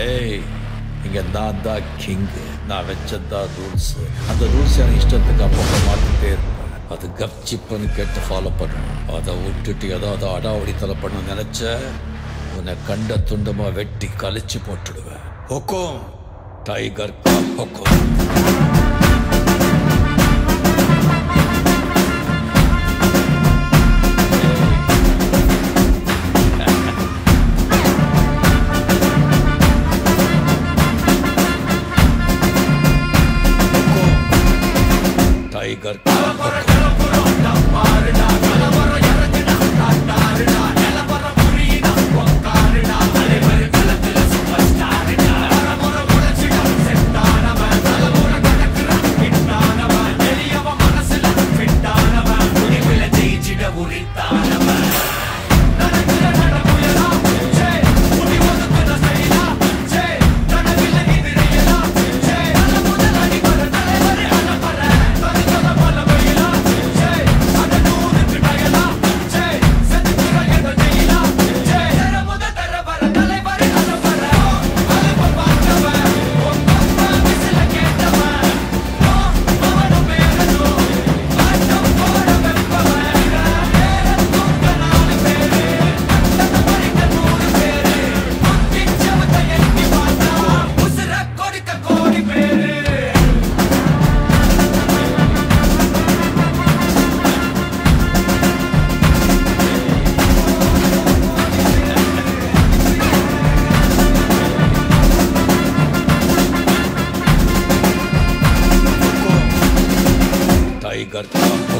ஏய் இங்கே நான் தான் கிங் நான் வச்சதான் ரூல்ஸு அந்த ரூல்ஸ் எனக்கு இஷ்டத்துக்கு அப்பப்போ மாற்றிட்டே இருப்பேன். அது கப்சிப்புன்னு கேட்டு ஃபாலோ பண்ணணும் அதை விட்டுட்டு ஏதாவது தலை பண்ண நினச்ச உன்னை கண்ட துண்டமாக வெட்டி கழிச்சு போட்டுடுவேன். ஹொக்கோம் டைகர் கா ஹொக்கோம். करके करता हूँ।